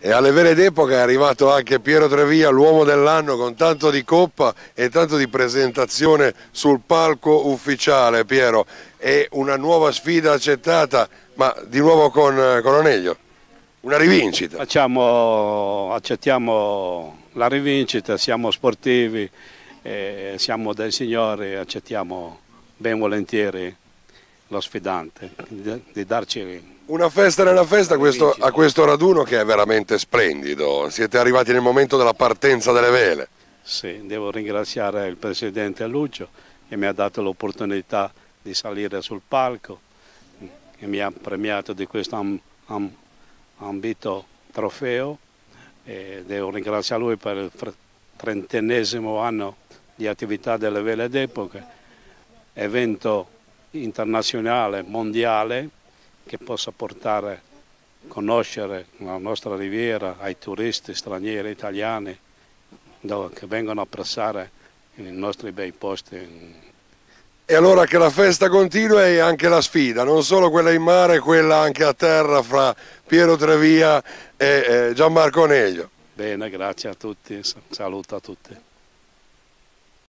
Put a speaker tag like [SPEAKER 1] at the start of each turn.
[SPEAKER 1] E alle vele d'epoca è arrivato anche Piero Trevia, l'uomo dell'anno, con tanto di coppa e tanto di presentazione sul palco ufficiale, Piero. È una nuova sfida accettata, ma di nuovo con, con Oneglio. Una rivincita.
[SPEAKER 2] Facciamo, accettiamo la rivincita, siamo sportivi, eh, siamo dei signori, accettiamo ben volentieri lo sfidante di, darci
[SPEAKER 1] una festa nella festa a questo, a questo raduno che è veramente splendido. Siete arrivati nel momento della partenza delle vele.
[SPEAKER 2] Sì, devo ringraziare il Presidente Lucio che mi ha dato l'opportunità di salire sul palco e mi ha premiato di questo am, am, ambito trofeo e devo ringraziare lui per il trentenesimo anno di attività delle vele d'epoca, evento internazionale, mondiale che possa portare a conoscere la nostra riviera ai turisti stranieri, italiani, che vengono a passare i nostri bei posti.
[SPEAKER 1] E allora che la festa continua e anche la sfida, non solo quella in mare, quella anche a terra fra Piero Trevia e Gianmarco Neglio.
[SPEAKER 2] Bene, grazie a tutti, saluto a tutti.